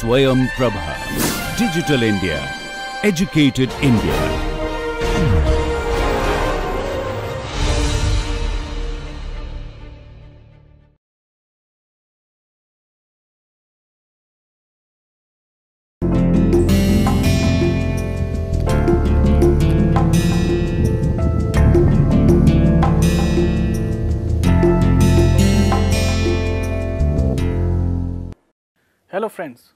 Swayam Prabha. Digital India. Educated India. Hello friends,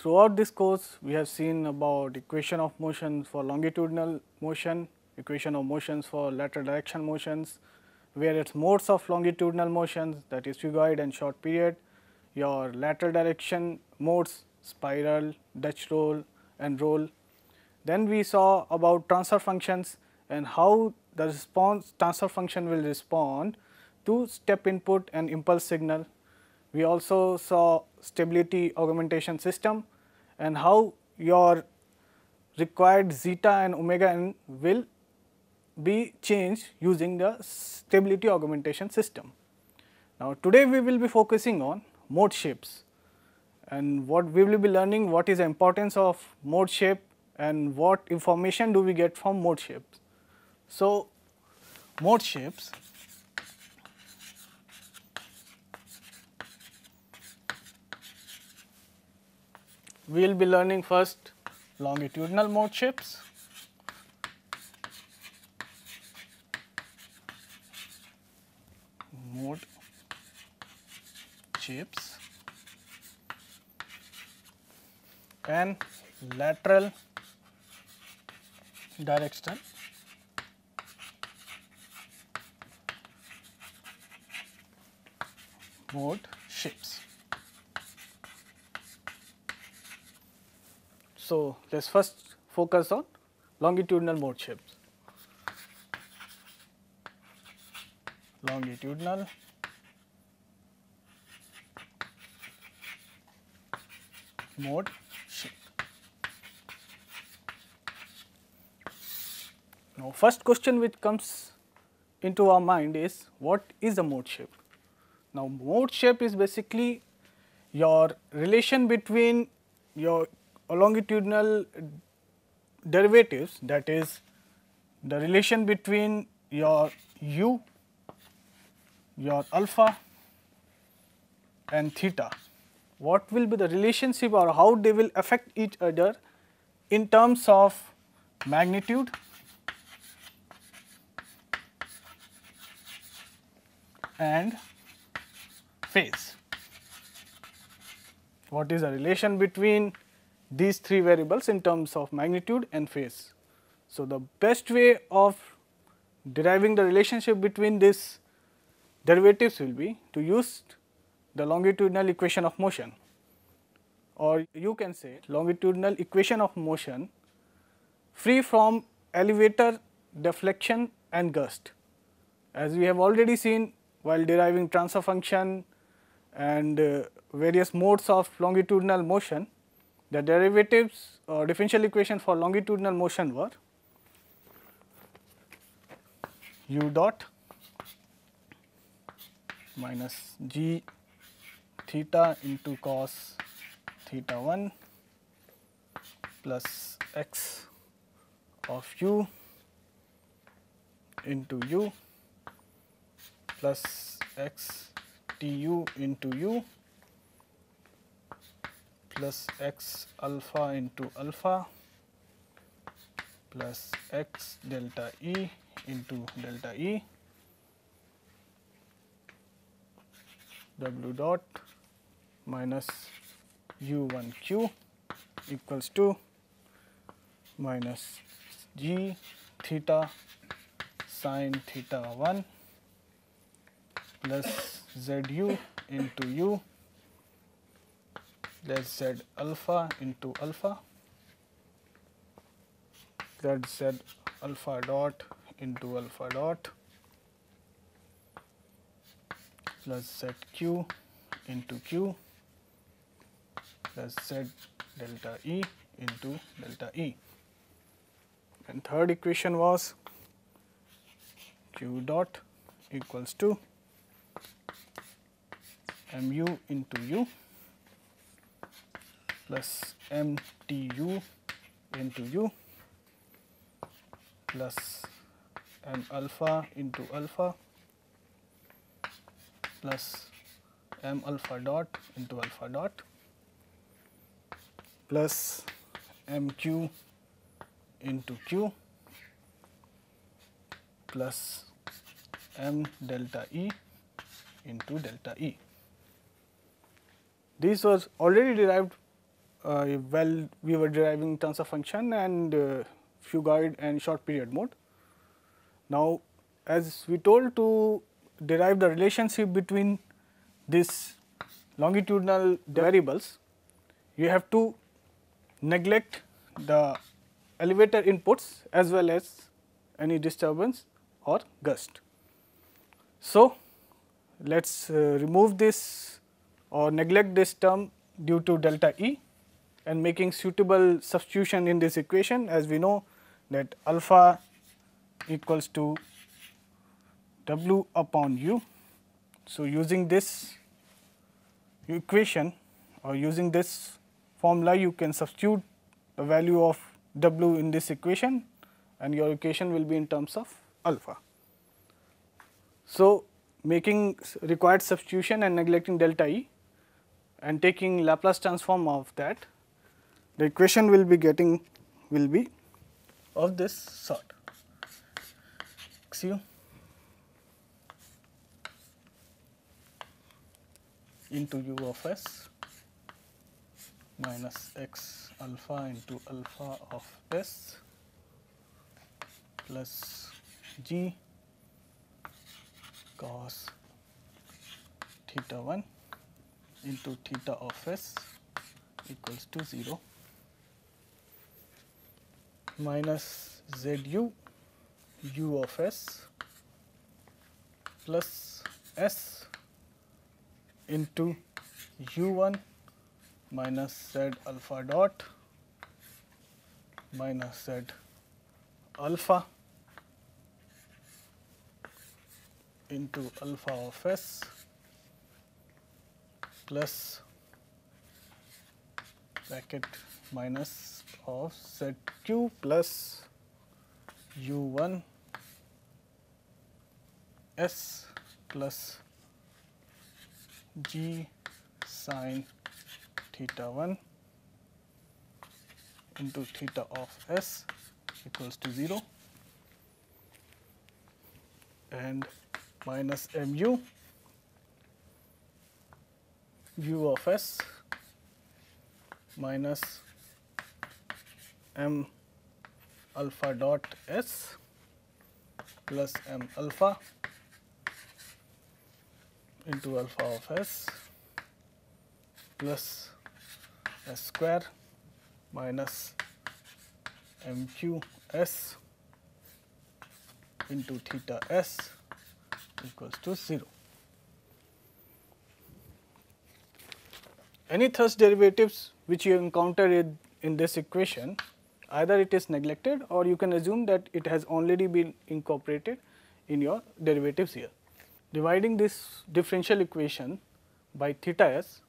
throughout this course we have seen about equation of motion for longitudinal motion, equation of motions for lateral direction motions, where its modes of longitudinal motions that is phugoid and short period, your lateral direction modes spiral, Dutch roll and roll. Then we saw about transfer functions and how the response transfer function will respond to step input and impulse signal we also saw stability augmentation system and how your required zeta and omega n will be changed using the stability augmentation system. Now, today we will be focusing on mode shapes and what we will be learning what is the importance of mode shape and what information do we get from mode shapes. So, mode shapes we will be learning first longitudinal mode shapes. Mode shapes and lateral direction mode shapes. So, let us first focus on longitudinal mode shapes. Longitudinal mode shape. Now, first question which comes into our mind is what is a mode shape? Now, mode shape is basically your relation between your longitudinal derivatives that is the relation between your u, your alpha and theta. What will be the relationship or how they will affect each other in terms of magnitude and phase. What is the relation between these three variables in terms of magnitude and phase. So, the best way of deriving the relationship between these derivatives will be to use the longitudinal equation of motion or you can say longitudinal equation of motion free from elevator deflection and gust. As we have already seen while deriving transfer function and uh, various modes of longitudinal motion, the derivatives or differential equation for longitudinal motion were u dot minus g theta into cos theta 1 plus x of u into u plus x tu into u plus x alpha into alpha plus x delta E into delta E w dot minus u 1 q equals to minus g theta sine theta 1 plus z u into u plus z alpha into alpha. Z z alpha dot into alpha dot. Plus z q into q. Plus z delta E into delta E. And third equation was q dot equals to mu into u plus m t u into u plus m alpha into alpha plus m alpha dot into alpha dot plus m q into q plus m delta e into delta e. This was already derived uh, while we were deriving transfer function and uh, phugoid and short period mode. Now, as we told to derive the relationship between these longitudinal variables, you have to neglect the elevator inputs as well as any disturbance or gust. So, let us uh, remove this or neglect this term due to delta E and making suitable substitution in this equation as we know that alpha equals to W upon U. So, using this equation or using this formula you can substitute the value of W in this equation and your equation will be in terms of alpha. So, making required substitution and neglecting delta E and taking Laplace transform of that, the equation will be getting will be of this sort. XU into U of S minus x alpha into alpha of S plus G cos theta 1 into theta of s equals to 0 minus zu u of s plus s into u1 minus z alpha dot minus z alpha into alpha of s plus bracket minus of zq plus u1 s plus g sine theta 1 into theta of s equals to 0 and minus mu u of s minus m alpha dot s plus m alpha into alpha of s plus s square minus m q s into theta s equals to 0. Any thrust derivatives which you encounter in, in this equation either it is neglected or you can assume that it has already been incorporated in your derivatives here. Dividing this differential equation by theta s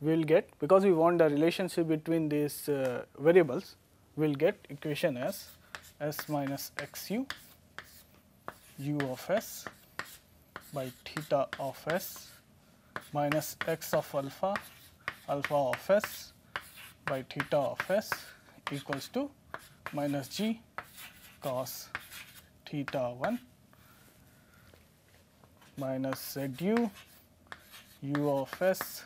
we will get because we want the relationship between these uh, variables we will get equation as s minus x u u of s by theta of s minus x of alpha alpha of s by theta of s equals to minus g cos theta 1 minus zu u of s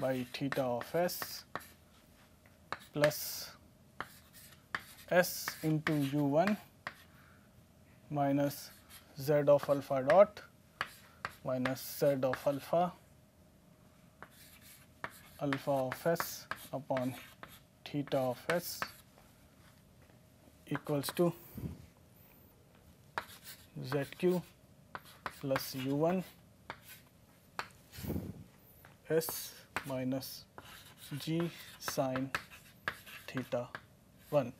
by theta of s plus s into u1 minus z of alpha dot minus z of alpha alpha of s upon theta of s equals to zq plus u1 s minus g sine theta 1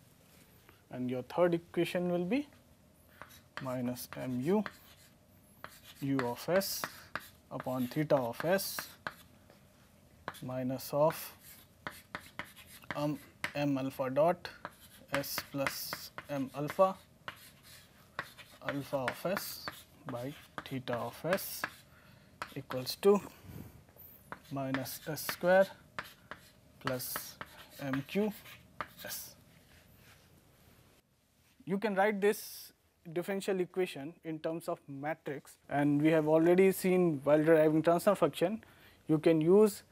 and your third equation will be minus mu u of s upon theta of s minus of um, m alpha dot s plus m alpha alpha of s by theta of s equals to minus s square plus m q s. You can write this differential equation in terms of matrix and we have already seen while deriving transfer function you can use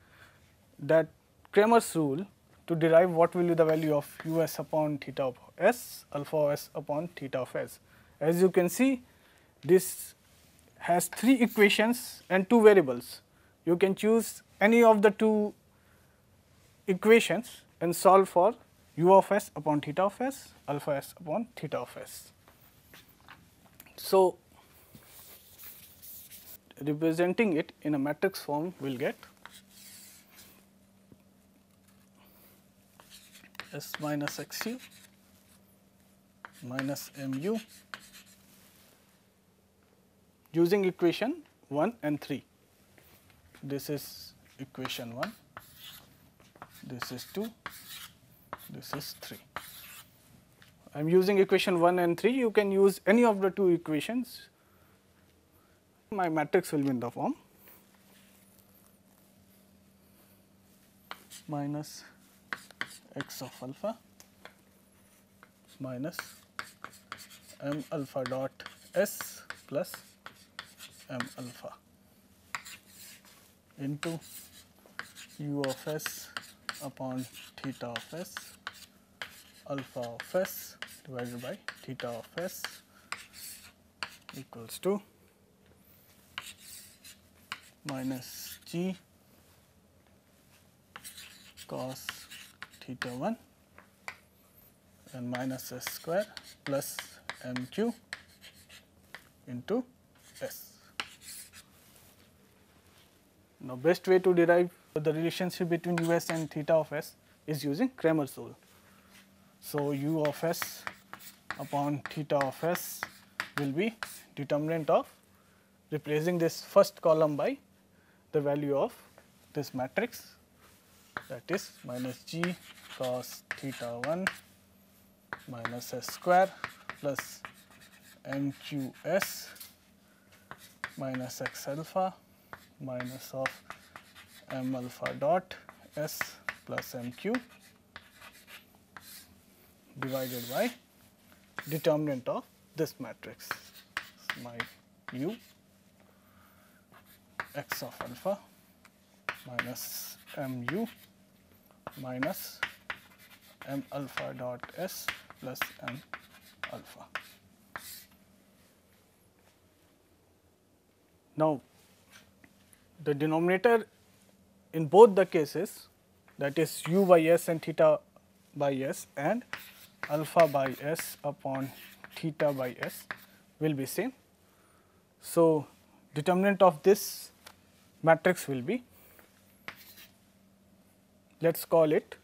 that Cramer's rule to derive what will be the value of u s upon theta of s alpha s upon theta of s. As you can see this has three equations and two variables. You can choose any of the two equations and solve for u of s upon theta of s alpha s upon theta of s. So, representing it in a matrix form will get S minus x u minus m u using equation 1 and 3. This is equation 1, this is 2, this is 3. I am using equation 1 and 3, you can use any of the two equations. My matrix will be in the form minus x of alpha minus m alpha dot s plus m alpha into u of s upon theta of s alpha of s divided by theta of s equals to minus g cos theta 1 and minus s square plus m q into s. Now, best way to derive the relationship between u s and theta of s is using Cramer's rule. So, u of s upon theta of s will be determinant of replacing this first column by the value of this matrix that is minus g cos theta 1 minus s square plus m q s minus x alpha minus of m alpha dot s plus m q divided by determinant of this matrix. My u x of alpha minus m u minus m alpha dot s plus m alpha. Now, the denominator in both the cases that is u by s and theta by s and alpha by s upon theta by s will be same. So, determinant of this matrix will be let us call it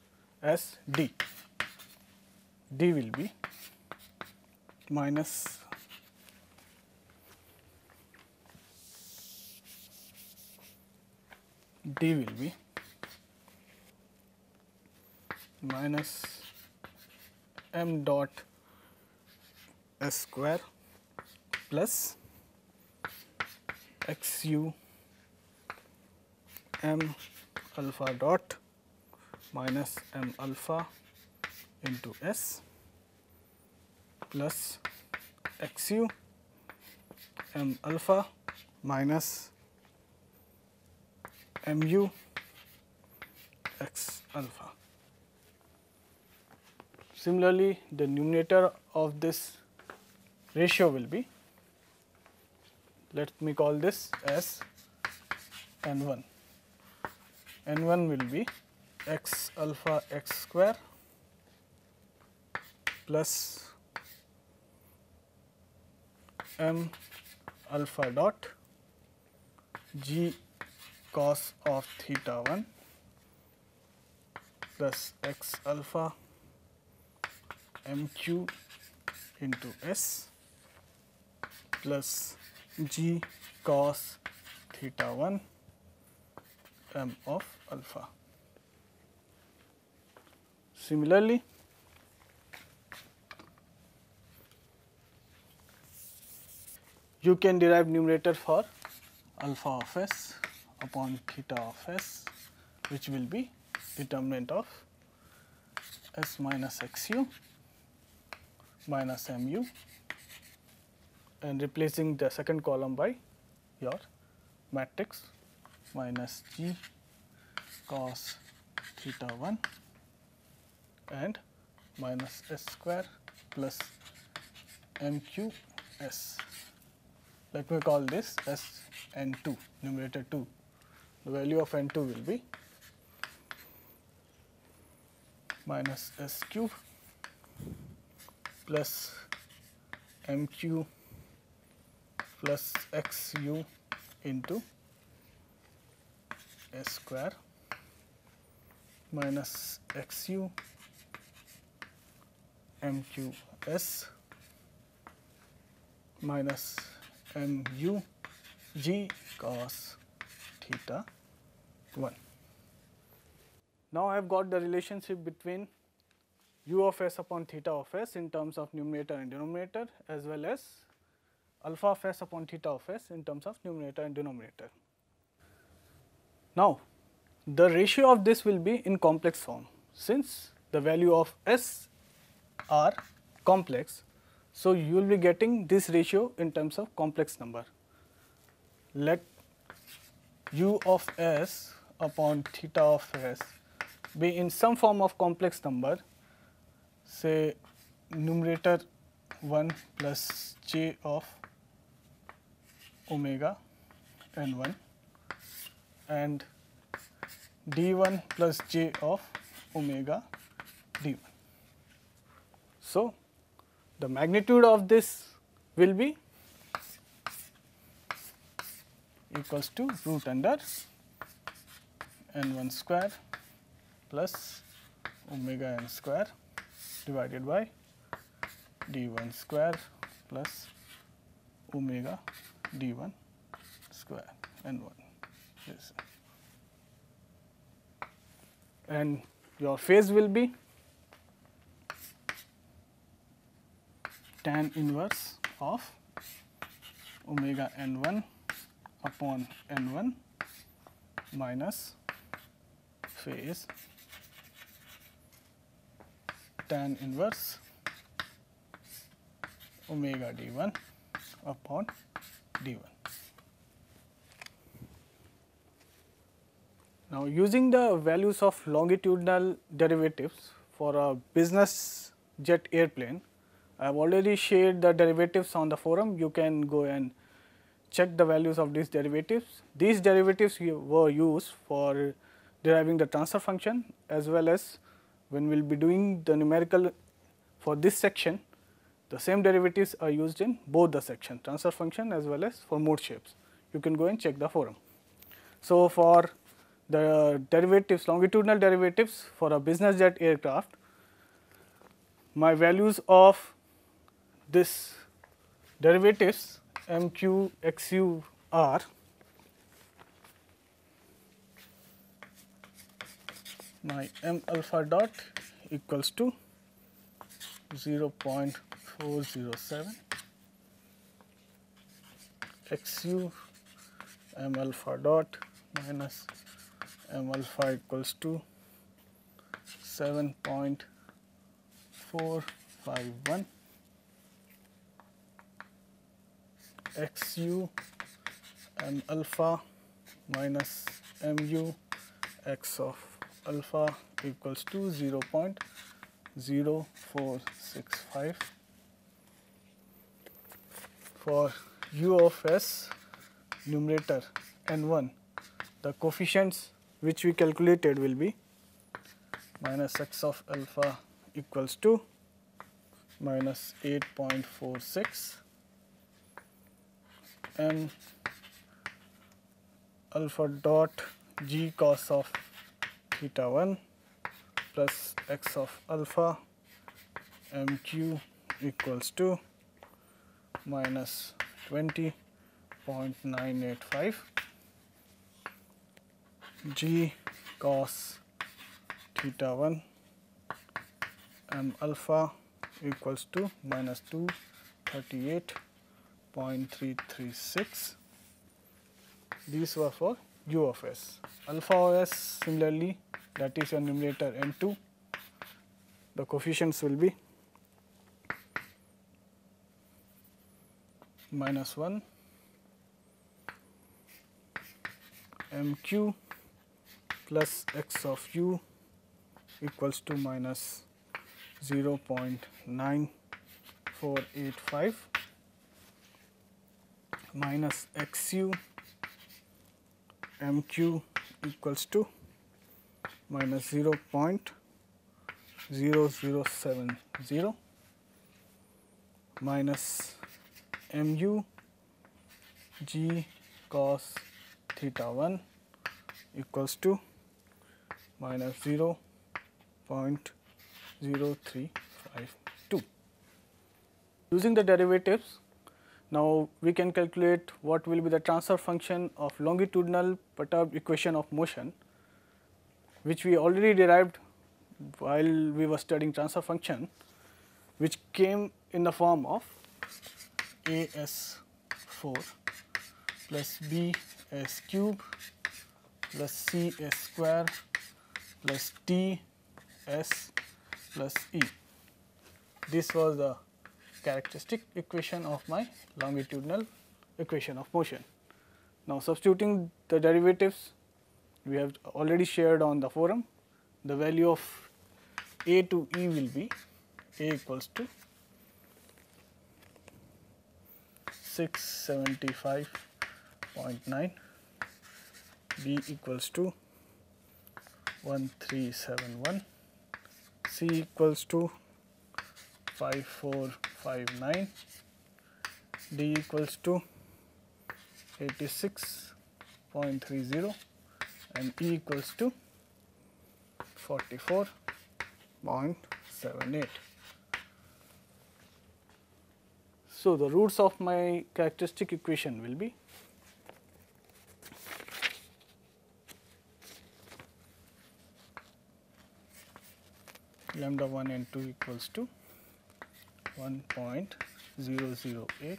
as D. D will be minus D will be minus m dot s square plus x u m alpha dot minus m alpha into s plus x u m alpha minus m u x alpha. Similarly, the numerator of this ratio will be let me call this as n 1. n 1 will be x alpha x square plus m alpha dot g cos of theta 1 plus x alpha m q into s plus g cos theta 1 m of alpha. Similarly, you can derive numerator for alpha of s upon theta of s which will be determinant of s minus xu minus mu and replacing the second column by your matrix minus g cos theta 1 and minus s square plus m q s. Let me call this as n2 numerator 2. The value of n2 will be minus s cube plus mq plus xu into s square minus xu mqs minus mu g cos theta 1. Now, I have got the relationship between u of s upon theta of s in terms of numerator and denominator as well as alpha of s upon theta of s in terms of numerator and denominator. Now, the ratio of this will be in complex form since the value of s are complex. So, you will be getting this ratio in terms of complex number. Let u of s upon theta of s be in some form of complex number say numerator 1 plus j of omega n 1 and d1 plus j of omega d1. So, the magnitude of this will be equals to root under n1 square plus omega n square divided by d1 square plus omega d1 square n1 yes. and your phase will be tan inverse of omega n1 upon n1 minus phase tan inverse omega d1 upon d1. Now, using the values of longitudinal derivatives for a business jet airplane, I have already shared the derivatives on the forum. You can go and check the values of these derivatives. These derivatives were used for deriving the transfer function as well as when we will be doing the numerical for this section, the same derivatives are used in both the section transfer function as well as for mode shapes. You can go and check the forum. So, for the derivatives longitudinal derivatives for a business jet aircraft, my values of this derivatives m q x u r my m alpha dot equals to 0.407 x u m alpha dot minus m alpha equals to 7.451 x u m alpha minus mu x of alpha equals to 0 0.0465 for u of s numerator n 1 the coefficients which we calculated will be minus x of alpha equals to minus 8.46 m alpha dot g cos of theta 1 plus x of alpha m q equals to minus 20.985 g cos theta 1 m alpha equals to minus 238.336. These were for u of s. Alpha os similarly that is your numerator n2. The coefficients will be minus 1 m q plus x of u equals to minus 0.9485 minus x u m q equals to minus 0.0070 minus mu g cos theta 1 equals to minus 0.0352. Using the derivatives, now we can calculate what will be the transfer function of longitudinal perturbed equation of motion, which we already derived while we were studying transfer function, which came in the form of a s 4 plus b s cube plus c s square plus t s plus e. This was the characteristic equation of my longitudinal equation of motion. Now, substituting the derivatives we have already shared on the forum, the value of a to e will be a equals to 675.9 b equals to 1371 c equals to 5459 d equals to 86.30 and e equals to 44.78 so the roots of my characteristic equation will be lambda 1 and 2 equals to 1.008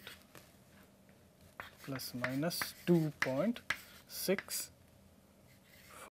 plus minus 2.6